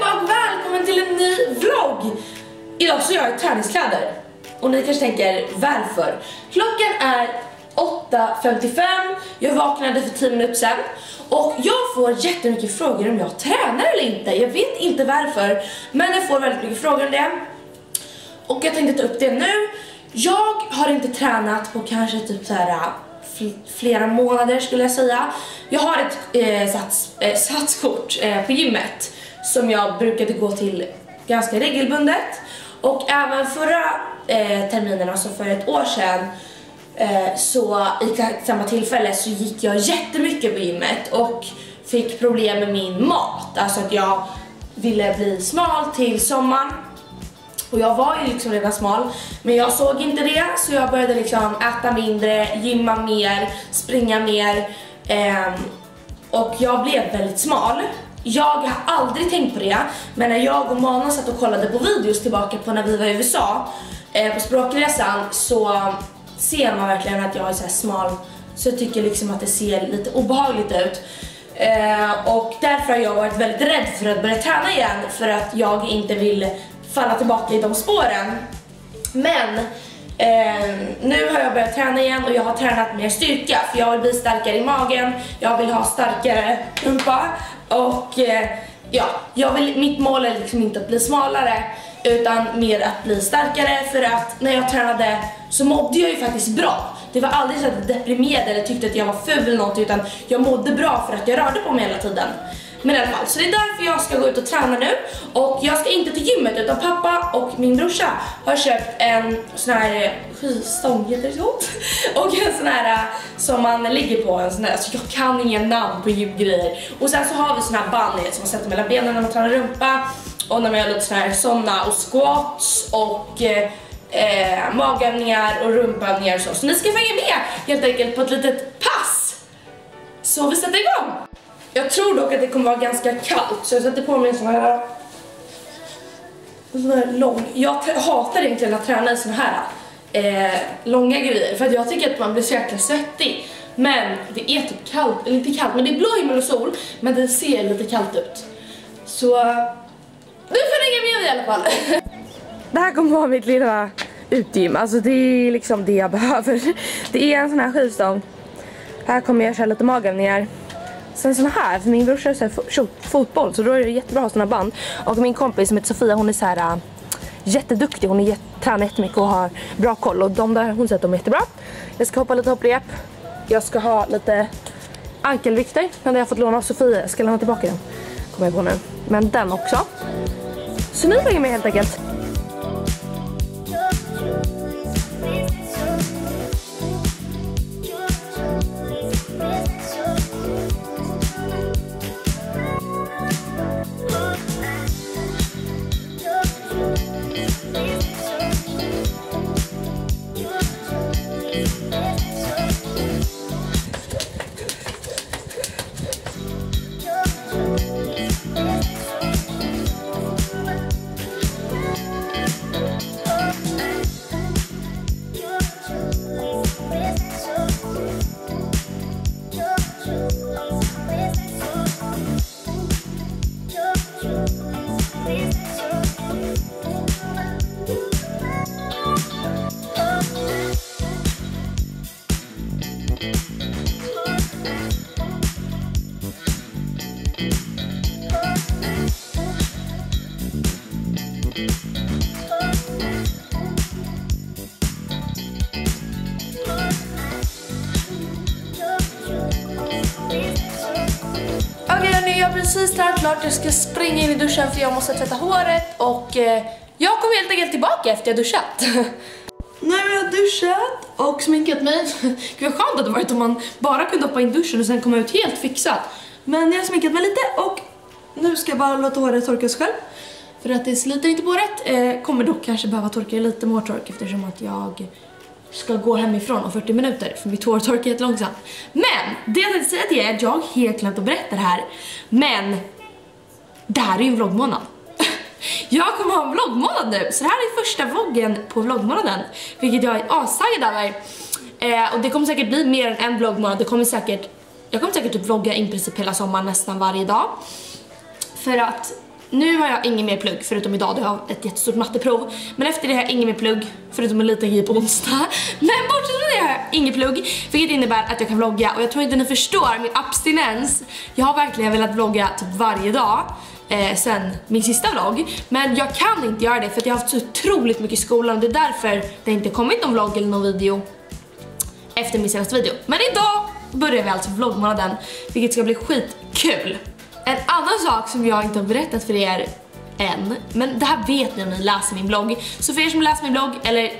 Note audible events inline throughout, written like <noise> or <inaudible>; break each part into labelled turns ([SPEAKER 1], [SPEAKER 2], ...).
[SPEAKER 1] allihopa och välkommen till en ny vlogg! Idag så gör jag träningskläder. Och ni kanske tänker varför? Klockan är 8.55, jag vaknade för 10 minuter sedan och jag får jättemycket frågor om jag tränar eller inte. Jag vet inte varför, men jag får väldigt mycket frågor om det. Och jag tänkte ta upp det nu. Jag har inte tränat på kanske typ så här flera månader skulle jag säga. Jag har ett eh, sats, eh, <laughs> satskort eh, på gymmet som jag brukade gå till ganska regelbundet. Och även förra eh, terminen, alltså för ett år sedan, eh, så i samma tillfälle så gick jag jättemycket på gymmet och fick problem med min mat. Alltså att jag ville bli smal till sommaren. Och jag var ju liksom redan smal, men jag såg inte det så jag började liksom äta mindre, gymma mer, springa mer eh, och jag blev väldigt smal. Jag har aldrig tänkt på det, men när jag och Mana satt och kollade på videos tillbaka på när vi var i USA eh, på språkresan så ser man verkligen att jag är så smal så jag tycker liksom att det ser lite obehagligt ut. Eh, och därför har jag varit väldigt rädd för att börja träna igen för att jag inte vill falla tillbaka i de spåren. Men eh, nu har jag börjat träna igen och jag har tränat mer styrka för jag vill bli starkare i magen, jag vill ha starkare rumpa och eh, ja, jag vill, mitt mål är liksom inte att bli smalare utan mer att bli starkare för att när jag tränade så mådde jag ju faktiskt bra. Det var aldrig så att jag deprimerade eller tyckte att jag var ful eller något utan jag mådde bra för att jag rörde på mig hela tiden. Men i alla fall, så det är därför jag ska gå ut och träna nu. Och jag ska inte till gymmet utan pappa och min brorsa har köpt en sån här eh, skivstång, heter det så? <laughs> Och en sån här eh, som man ligger på, en sån här, alltså jag kan inga namn på gymgrejer. Och sen så har vi sån här band som man sätter mellan benen när man tränar rumpa. Och när man gör lite sån här såna och squats och eh, eh magövningar och rumpövningar och så. Så ni ska få hänga med helt enkelt på ett litet pass. Så vi sätter igång! Jag tror dock att det kommer vara ganska kallt så jag sätter på mig en sån här en sån här lång. Jag hatar egentligen att träna i såna här eh, långa grejer för att jag tycker att man blir så jäkla svettig. Men det är typ kallt, eller inte kallt, men det är blå himmel och sol men det ser lite kallt ut. Så eh, nu får ni hänga med i alla fall. Det här kommer vara mitt lilla utgym, alltså det är liksom det jag behöver. Det är en sån här skivstång. Här kommer jag köra lite magövningar. Sen sån här, för min brorsa är fotboll så då är det jättebra att ha såna band. Och min kompis som heter Sofia hon är så här äh, jätteduktig, hon är jätt, tränar jättemycket och har bra koll och de där hon säger att de är jättebra. Jag ska hoppa lite hopprep, jag ska ha lite ankelvikter, den har jag fått låna av Sofia, jag ska lämna tillbaka den. Kommer jag på nu. Men den också. Så ni följer med helt enkelt. Precis tränat klart, jag ska springa in i duschen för jag måste tvätta håret och eh, jag kommer helt enkelt tillbaka efter jag duschat. <laughs> Nu har jag duschat och sminkat mig. <laughs> Gud vad skönt det hade varit om man bara kunde hoppa in duschen och sen komma ut helt fixat. Men jag har sminkat mig lite och nu ska jag bara låta håret torka sig själv. För att det sliter inte på håret. Eh, kommer dock kanske behöva torka lite mårtork eftersom att jag ska gå hemifrån om 40 minuter för mitt hår torkar helt långsamt. Men det jag tänkte säga till er är att jag helt glömt att berätta det här. Men det här är ju en vloggmånad. <laughs> Jag kommer ha en vloggmånad nu, så det här är första vloggen på vloggmånaden. Vilket jag är astaggad över. Eh, och det kommer säkert bli mer än en vloggmånad. Det kommer säkert, jag kommer säkert typ vlogga i princip hela sommaren nästan varje dag. För att nu har jag ingen mer plugg förutom idag då jag har ett jättestort matteprov. Men efter det har jag ingen mer plugg förutom en liten grej på onsdag. <laughs> Men bortsett från det har jag ingen plugg vilket innebär att jag kan vlogga och jag tror inte ni förstår min abstinens. Jag har verkligen velat vlogga typ varje dag eh, sen min sista vlogg. Men jag kan inte göra det för att jag har haft så otroligt mycket i skolan och det är därför det inte kommit någon vlogg eller någon video efter min senaste video. Men idag börjar vi alltså vloggmånaden vilket ska bli skitkul. En annan sak som jag inte har berättat för er än, men det här vet ni om ni läser min blogg. Så för er som läser min blogg eller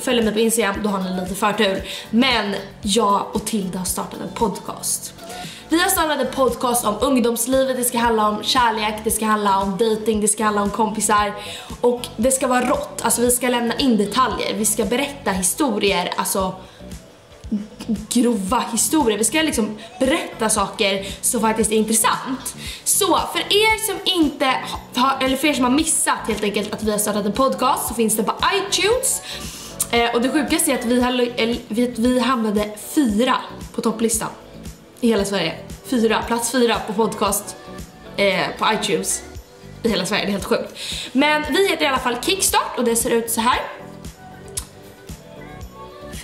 [SPEAKER 1] följer mig på Instagram, då har ni lite förtur. Men jag och Tilda har startat en podcast. Vi har startat en podcast om ungdomslivet, det ska handla om kärlek, det ska handla om dating, det ska handla om kompisar och det ska vara rått, alltså vi ska lämna in detaljer, vi ska berätta historier, alltså grova historier. Vi ska liksom berätta saker som faktiskt är intressant. Så för er som inte har, eller för er som har missat helt enkelt att vi har startat en podcast så finns det på iTunes. Eh, och det sjukaste är att vi, eller, eh, vi hamnade fyra på topplistan i hela Sverige. Fyra, plats fyra på podcast eh, på iTunes i hela Sverige, det är helt sjukt. Men vi heter i alla fall Kickstart och det ser ut så här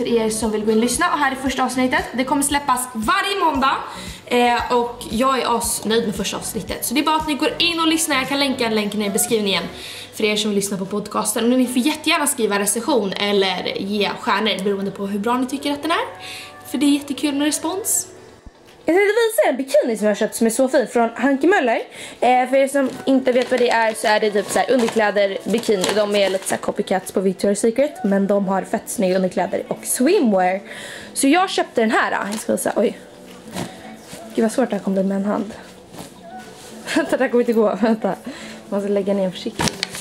[SPEAKER 1] för er som vill gå in och lyssna. Och här är första avsnittet. Det kommer släppas varje måndag. Eh, och jag är asnöjd med första avsnittet. Så det är bara att ni går in och lyssnar. Jag kan länka en länk ner i beskrivningen för er som vill lyssna på podcasten. Och ni får jättegärna skriva recension eller ge stjärnor beroende på hur bra ni tycker att den är. För det är jättekul med respons. Jag tänkte visa en bikini som jag har köpt som är så fin från Hanke Möller. Eh, för er som inte vet vad det är så är det typ så här underkläder, bikini. De är lite så copycats på Victoria's Secret. Men de har fett snygga underkläder och swimwear. Så jag köpte den här. Ah, jag ska visa, oj. Gud vad svårt det här kommer bli med en hand. <laughs> Vänta, det här kommer inte gå. Vänta. Man måste lägga ner försiktigt.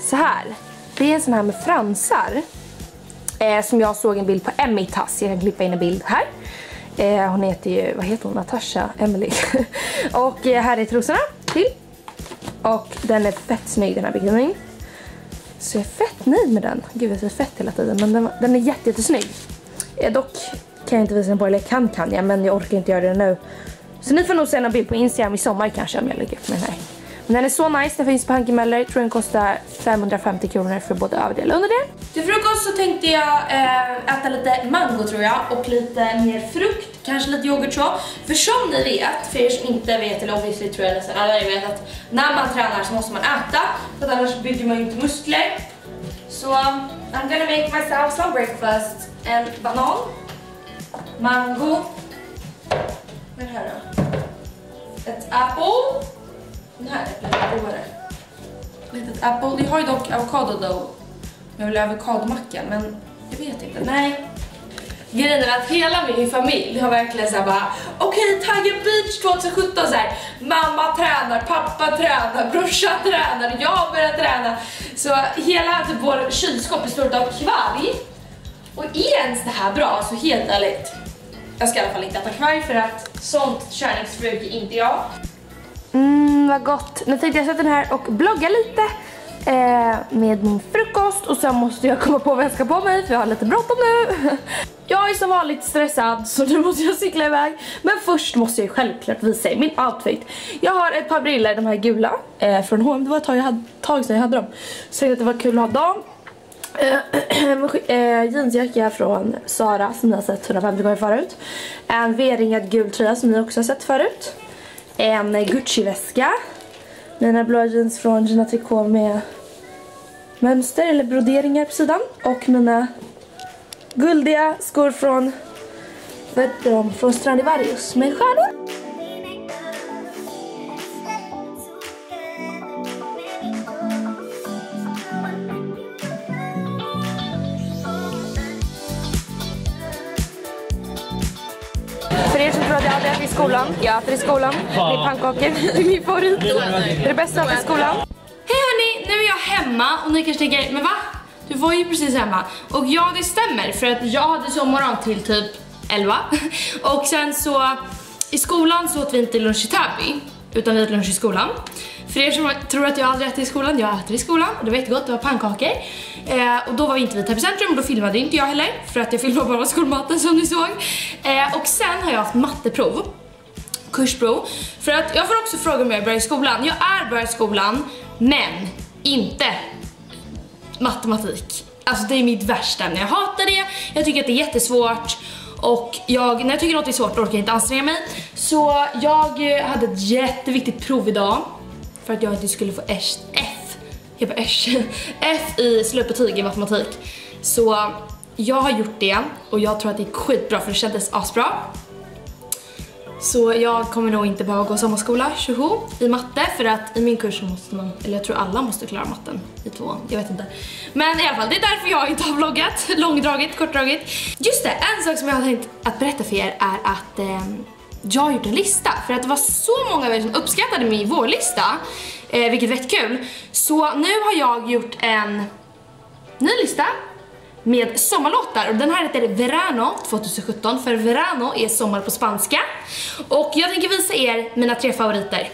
[SPEAKER 1] Så här. Det är en sån här med fransar. Eh, som jag såg en bild på Emmy Tass. Jag kan klippa in en bild här. Eh, hon heter ju, vad heter hon, Natasha Emily. <laughs> och eh, här är trosorna till. Och den är fett snygg den här bikinin. Så jag är fett nöjd med den. Gud jag säger fett hela tiden men den, den är jätte, jättesnygg. Eh, dock kan jag inte visa den på, eller jag kan kan jag men jag orkar inte göra det nu. Så ni får nog se en bild på Instagram i sommar kanske om jag lägger upp med den här. Men den är så nice, den finns på Hanky Möller. Tror den kostar 550 kronor för både överdel och underdel. Till frukost så tänkte jag eh, äta lite mango tror jag och lite mer frukt, kanske lite yoghurt så. För som ni vet, för er som inte vet eller obviously tror jag nästan alla vet att när man tränar så måste man äta för att annars bygger man ju inte muskler. Så um, I'm gonna make myself some breakfast. En banan, mango, vad är det här då? Ett apple den här är godare. Litet apple. Jag har ju dock avokado då. Jag vill ha avokadomacka men jag vet inte. Nej. Grejen är att hela min familj har verkligen såhär bara okej okay, Tiger Beach 2017 så här, mamma tränar, pappa tränar, brorsan tränar, jag börjar träna. Så hela typ vår kylskåp består av kvarg. Och är ens det här bra? Så helt ärligt. Jag ska i alla fall inte äta kvarg för att sånt kärleksbruk är inte jag. Mmm, vad gott. Nu tänkte jag sätta den här och blogga lite eh, med min frukost och sen måste jag komma på vad jag ska på mig för jag har lite bråttom nu. <laughs> Jag är som vanligt stressad så nu måste jag cykla iväg. Men först måste jag självklart visa er min outfit. Jag har ett par briller, de här gula, eh, från H&M. Det var ett tag, jag hade, tag sedan jag hade dem. Så jag tänkte att det var kul att ha dem. Eh, <clears throat> eh jeansjacka från Sara som ni har sett 150 gånger förut. En V-ringad gul tröja som ni också har sett förut en Gucci-väska. Mina blåa jeans från Gina Tricot med mönster eller broderingar på sidan. Och mina guldiga skor från, vad heter de, från Stradivarius med stjärnor. Skolan. Jag äter i skolan. Min pannkakor <laughs> är min favorit. Det är det bästa att äta i skolan. Hej hörni, nu är jag hemma och ni kanske tänker, men va? Du var ju precis hemma. Och ja, det stämmer för att jag hade sovmorgon till typ 11. <laughs> Och sen så, i skolan så åt vi inte lunch i Täby, utan vi åt lunch i skolan. För er som tror att jag aldrig äter i skolan, jag äter i skolan och det var jättegott, det var pannkakor. Eh, och då var vi inte vid Täby centrum och då filmade inte jag heller för att jag filmade bara skolmaten som ni såg. Eh, och sen har jag haft matteprov kursprov. För att jag får också fråga om jag är bra i skolan. Jag är börjar i skolan, men inte matematik. Alltså det är mitt värsta ämne. Jag hatar det, jag tycker att det är jättesvårt och jag, när jag tycker något är svårt orkar jag inte anstränga mig. Så jag hade ett jätteviktigt prov idag för att jag inte skulle få F, jag bara F, <laughs> F i slutbetyg i matematik. Så jag har gjort det och jag tror att det är skitbra för det kändes asbra. Så jag kommer nog inte behöva gå sommarskola, tjoho, i matte för att i min kurs måste man, eller jag tror alla måste klara matten i tvåan, jag vet inte. Men i alla fall, det är därför jag inte har vloggat, <laughs> långdraget, kortdraget. Just det, en sak som jag har tänkt att berätta för er är att eh, jag har gjort en lista för att det var så många av er som uppskattade min vårlista, eh, vilket var kul. Så nu har jag gjort en ny lista med sommarlåtar och den här heter Verano 2017 för Verano är sommar på spanska och jag tänker visa er mina tre favoriter.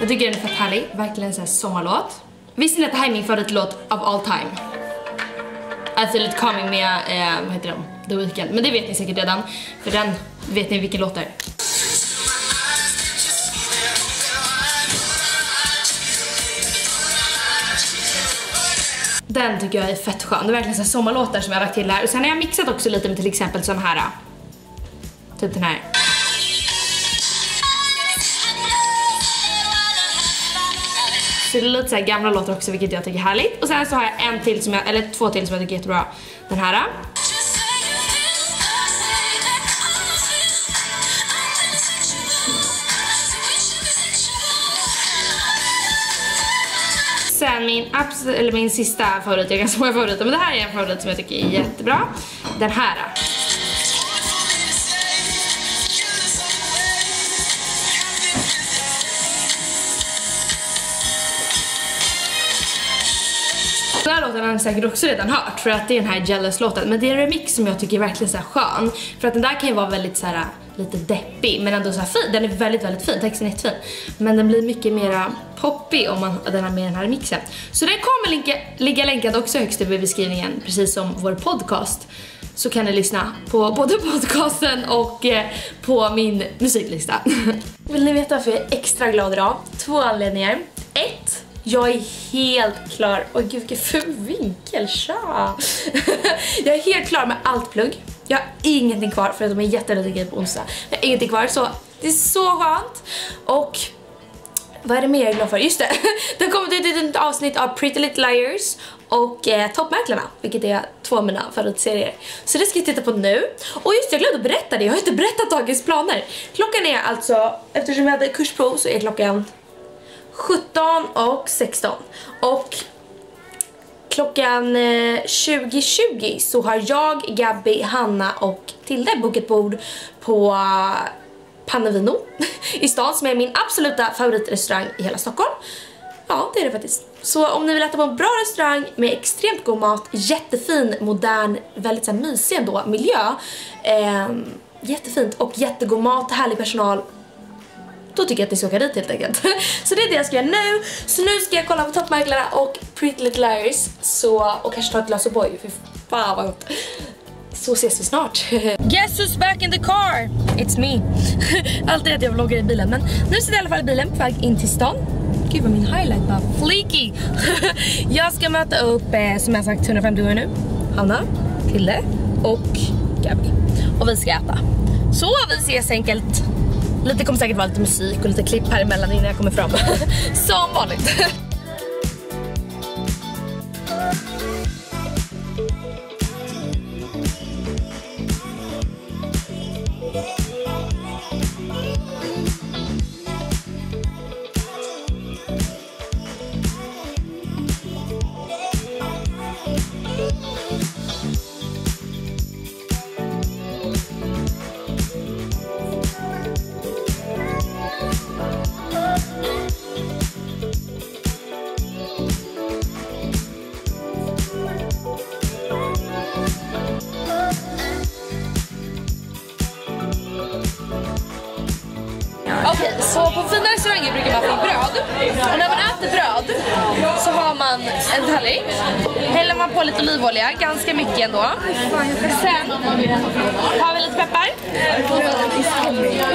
[SPEAKER 1] Jag tycker den är fett härlig, verkligen en sån här sommarlåt. Visste ni att det här är min favoritlåt of all time? I feel it coming med, eh, vad heter den? The Weeknd. Men det vet ni säkert redan, för den vet ni vilken låt det är. Den tycker jag är fett skön. Det är verkligen så sommarlåtar som jag har lagt till här. Och sen har jag mixat också lite med till exempel sån här. Typ den här. Så det är lite så här gamla låtar också vilket jag tycker är härligt. Och sen så har jag en till som jag, eller två till som jag tycker är jättebra. Den här. Sen min, absolut, eller min sista favorit, jag har ganska många favoriter, men det här är en favorit som jag tycker är jättebra. Den här. Den här låten har ni säkert också redan hört för att det är den här Jealous-låten. Men det är en remix som jag tycker är verkligen så här skön. För att den där kan ju vara väldigt så här lite deppig men ändå så här fin. Den är väldigt, väldigt fin. Texten är jättefin. Men den blir mycket mera poppig om man den har med den här mixen. Så den kommer linka, ligga länkad också högst upp i beskrivningen precis som vår podcast. Så kan ni lyssna på både podcasten och eh, på min musiklista. <laughs> Vill ni veta varför jag är extra glad idag? Två anledningar. Ett, jag är helt klar. Oj gud vilken ful vinkel, tja! <laughs> jag är helt klar med allt plugg. Jag har ingenting kvar för att de är jättelite grejer på onsdag. Jag har ingenting kvar så det är så skönt. Och vad är det mer jag är glad för? Just det, <laughs> det har kommit ut ett avsnitt av Pretty Little Liars och eh, Toppmäklarna, vilket är två av mina favoritserier. Så det ska jag titta på nu. Och just det, jag glömde att berätta det, jag har inte berättat dagens planer. Klockan är alltså, eftersom jag hade kursprov så är klockan 17 och 16. Och klockan eh, 20.20 så har jag, Gabby, Hanna och Tilde bokat bord på eh, Panavino <laughs> i stan som är min absoluta favoritrestaurang i hela Stockholm. Ja, det är det faktiskt. Så om ni vill äta på en bra restaurang med extremt god mat, jättefin, modern, väldigt så här, mysig ändå miljö, eh, jättefint och jättegod mat, härlig personal, då tycker jag att ni ska åka dit helt enkelt. <laughs> Så det är det jag ska göra nu. Så nu ska jag kolla på Toppmäklarna och Pretty Little Liars så, och kanske ta ett glas O'boy, Fy fan vad gott. Så ses vi snart. <laughs> Guess who's back in the car? It's me. <laughs> Alltid att jag vloggar i bilen men nu sitter jag i alla fall i bilen på väg in till stan. Gud vad min highlight var fleeky. jag ska möta upp, eh, som jag sagt 150 gånger nu, Hanna, Tilde och Gabby. Och vi ska äta. Så vi ses enkelt. Lite kommer säkert vara lite musik och lite klipp här emellan innan jag kommer fram. <laughs> Som vanligt. <laughs> Okej, okay, så på fina restauranger brukar man få bröd. Och när man äter bröd så har man en tallrik. Häller man på lite olivolja, ganska mycket ändå. Sen har vi lite peppar.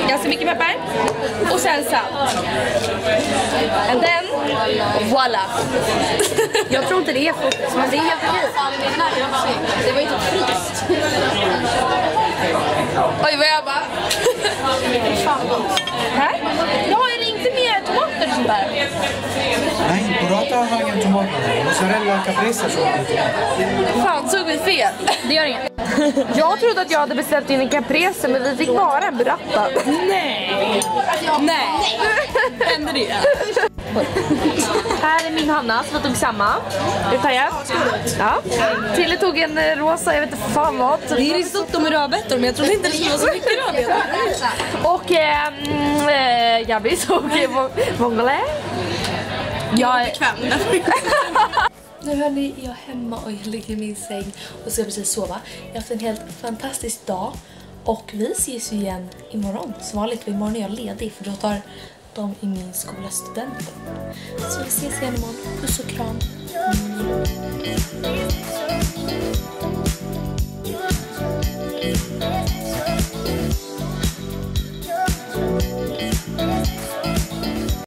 [SPEAKER 1] Ganska mycket peppar. Och sen salt. And then, voila! <laughs>
[SPEAKER 2] Jag tror inte det är frukt, men det är helt okej. Det var ju typ fryst.
[SPEAKER 1] Oj vad jag bara... Här? Jag har ju inte mer tomater och sånt där.
[SPEAKER 3] Nej, burrata har ingen tomat med. Mozzarella caprese så har tomat.
[SPEAKER 1] Fan, såg vi fel?
[SPEAKER 2] Det gör inget. <laughs>
[SPEAKER 1] Jag trodde att jag hade beställt in en caprese men vi fick bara en burrata.
[SPEAKER 2] Nej! Nej! Hände det?
[SPEAKER 1] Här är min Hanna som tog samma. Är du taggad? Ja. Tille tog en eh, rosa, jag vet inte fan vad.
[SPEAKER 2] Det är risotto med rödbetor men jag trodde inte det skulle vara så mycket rödbetor.
[SPEAKER 1] Och eh, mm, eh, Gabby tog eh, mo- mongolais. Jag är
[SPEAKER 2] Bekväm. <laughs>
[SPEAKER 1] Nu hörni, jag är hemma och jag ligger i min säng och ska precis sova. Jag har haft en helt fantastisk dag och vi ses ju igen imorgon. Som vanligt, för imorgon är jag ledig för då tar de i min skola studenten. Så vi ses igen imorgon. Puss och kram.
[SPEAKER 4] Thank